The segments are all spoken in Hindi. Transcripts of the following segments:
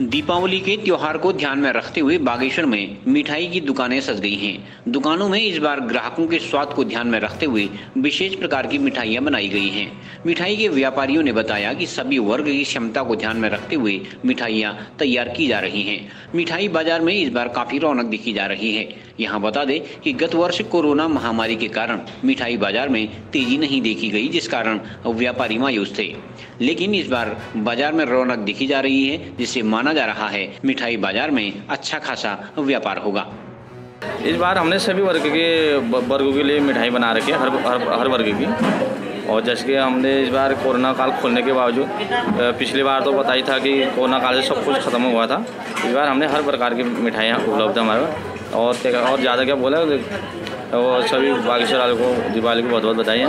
दीपावली के त्योहार को ध्यान में रखते हुए बागेश्वर में मिठाई की दुकानें सज गई हैं। दुकानों में इस बार ग्राहकों के स्वाद को ध्यान में रखते हुए विशेष प्रकार की मिठाइयाँ बनाई गई हैं। मिठाई के व्यापारियों ने बताया कि सभी वर्ग की क्षमता को ध्यान में रखते हुए मिठाइयाँ तैयार की जा रही हैं। मिठाई बाज़ार में इस बार काफ़ी रौनक दिखी जा रही है। यहाँ बता दें कि गत वर्ष कोरोना महामारी के कारण मिठाई बाज़ार में तेज़ी नहीं देखी गई, जिस कारण व्यापारी मायूस थे। लेकिन इस बार बाज़ार में रौनक दिखी जा रही है, जिससे माना जा रहा है। मिठाई बाज़ार में अच्छा खासा व्यापार होगा। इस बार हमने सभी वर्ग के वर्गों के लिए मिठाई बना रखी है हर हर, हर वर्ग की। और जैसे कि हमने इस बार कोरोना काल खोलने के बावजूद पिछली बार तो पता ही था कि कोरोना काल से सब कुछ ख़त्म हुआ था। इस बार हमने हर प्रकार की मिठाइयाँ उपलब्ध है हमारे और और ज़्यादा क्या बोला वो सभी बागेश्वर वालों को दिवाली की बहुत बहुत बधाई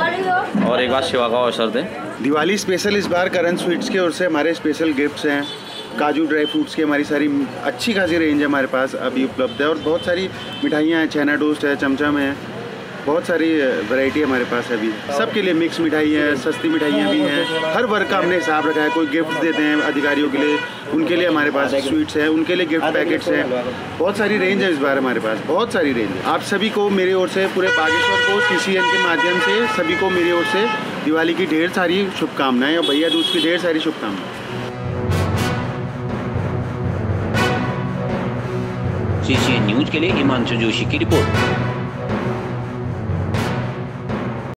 और एक बार सेवा का अवसर दें। दिवाली स्पेशल इस बार करण स्वीट्स की ओर से हमारे स्पेशल गिफ्ट्स हैं। काजू ड्राई फ्रूट्स की हमारी सारी अच्छी खासी रेंज हमारे पास अभी उपलब्ध है और बहुत सारी मिठाइयाँ हैं छैना टोस्ट है, चमचम है। बहुत सारी वैरायटी हमारे पास अभी सबके लिए मिक्स मिठाई है, सस्ती मिठाइयाँ भी हैं। हर वर्ग का हमने हिसाब रखा है, कोई गिफ्ट देते हैं अधिकारियों के लिए, उनके लिए हमारे पास स्वीट्स हैं, उनके लिए गिफ्ट पैकेट्स हैं। बहुत सारी रेंज है इस बार हमारे पास, बहुत सारी रेंज है। आप सभी को मेरी ओर से पूरे बागेश्वर को सी के माध्यम से, सभी को मेरी ओर से दिवाली की ढेर सारी शुभकामनाएँ और भैया दूज की ढेर सारी शुभकामनाएँ। सीसीएन न्यूज़ के लिए हिमांशु जोशी की रिपोर्ट।